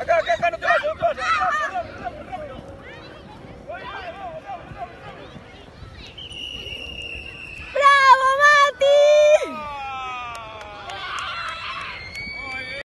Agora, agora, agora,